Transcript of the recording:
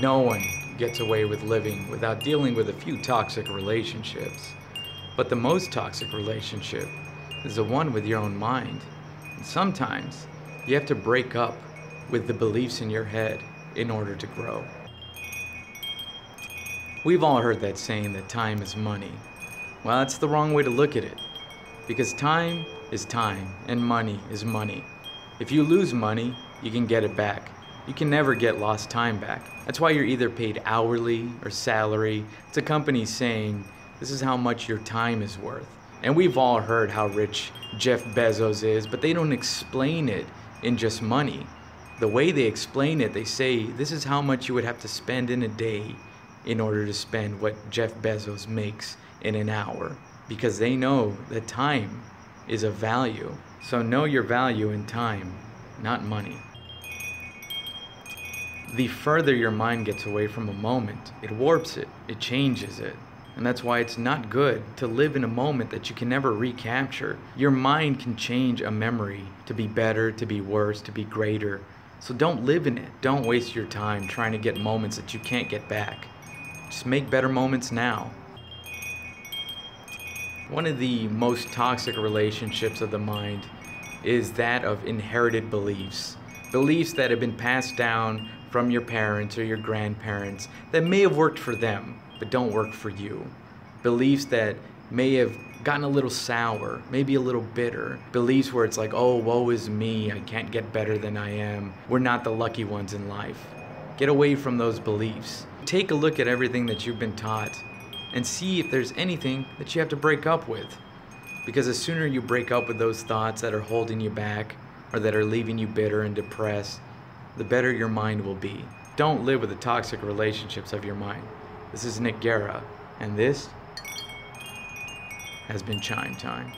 No one gets away with living without dealing with a few toxic relationships. But the most toxic relationship is the one with your own mind. And sometimes you have to break up with the beliefs in your head in order to grow. We've all heard that saying that time is money. Well, that's the wrong way to look at it. Because time is time and money is money. If you lose money, you can get it back. You can never get lost time back. That's why you're either paid hourly or salary. It's a company saying, this is how much your time is worth. And we've all heard how rich Jeff Bezos is, but they don't explain it in just money. The way they explain it, they say, this is how much you would have to spend in a day in order to spend what Jeff Bezos makes in an hour. Because they know that time is a value. So know your value in time, not money. The further your mind gets away from a moment, it warps it, it changes it. And that's why it's not good to live in a moment that you can never recapture. Your mind can change a memory to be better, to be worse, to be greater. So don't live in it. Don't waste your time trying to get moments that you can't get back. Just make better moments now. One of the most toxic relationships of the mind is that of inherited beliefs. Beliefs that have been passed down from your parents or your grandparents that may have worked for them, but don't work for you. Beliefs that may have gotten a little sour, maybe a little bitter. Beliefs where it's like, oh, woe is me, I can't get better than I am. We're not the lucky ones in life. Get away from those beliefs. Take a look at everything that you've been taught and see if there's anything that you have to break up with. Because the sooner you break up with those thoughts that are holding you back or that are leaving you bitter and depressed, the better your mind will be. Don't live with the toxic relationships of your mind. This is Nick Guerra, and this has been Chime Time.